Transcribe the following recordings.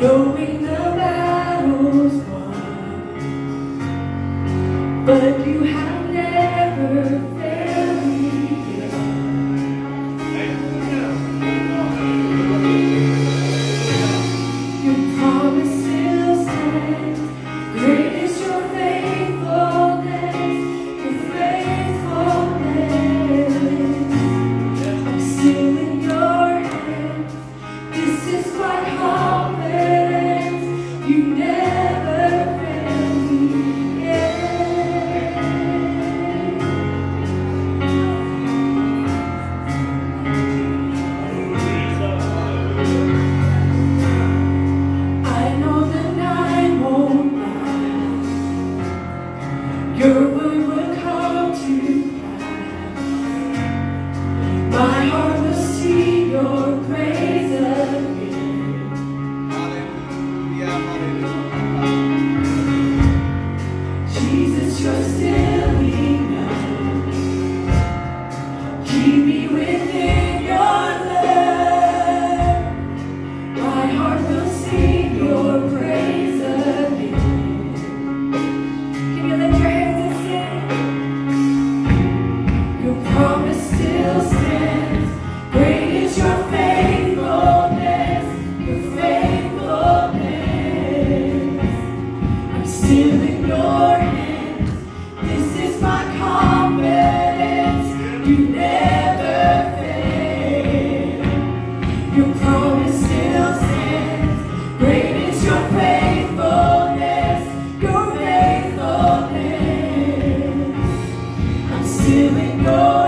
knowing the battle's won. But you have Lord.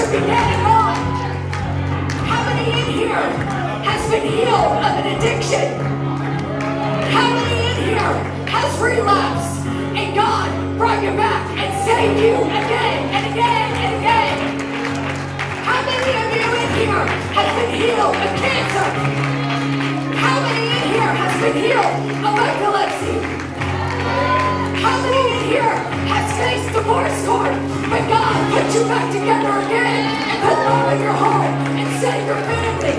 Should be dead and? How many in here has been healed of an addiction? How many in here has relapsed and God brought you back and saved you again and again and again? How many of you in here has been healed of cancer? How many in here has been healed of epilepsy? How many in here has faced divorce court, but God put you back together again and put love in your heart and save your family?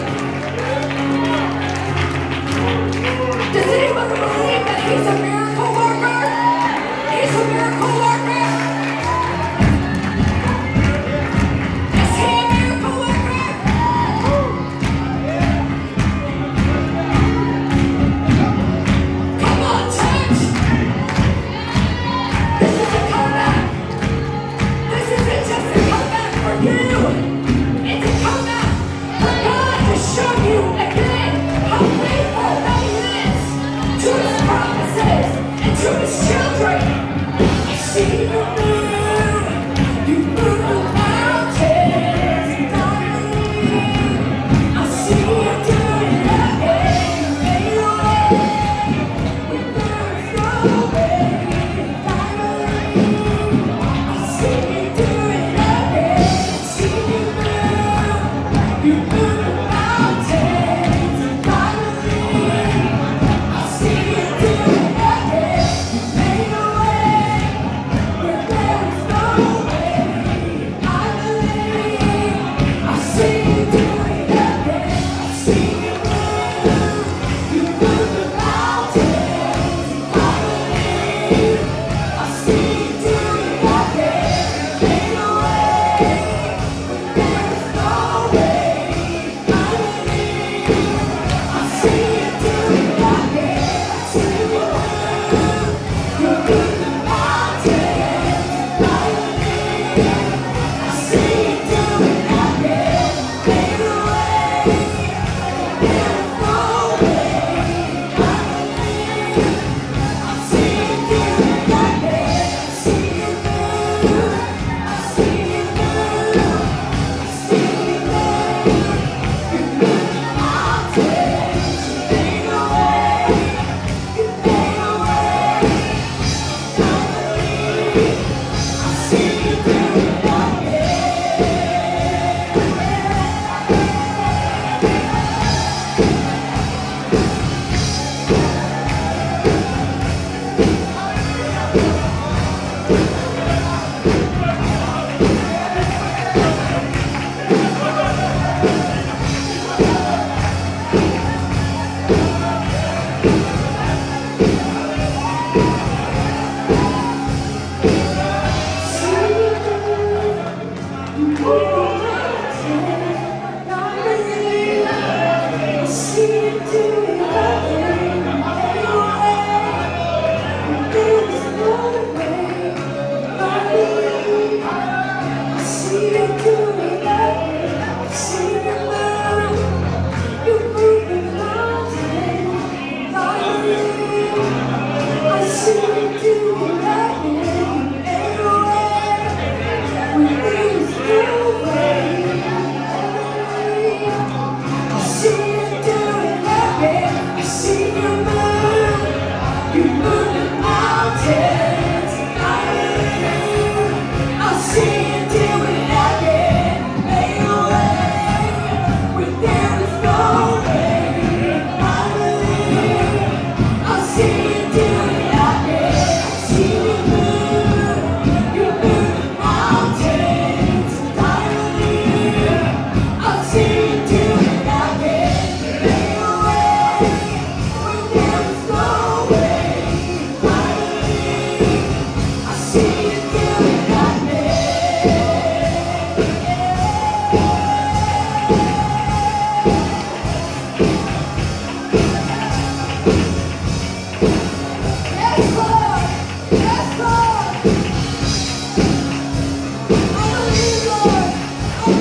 Does anyone believe that He's a miracle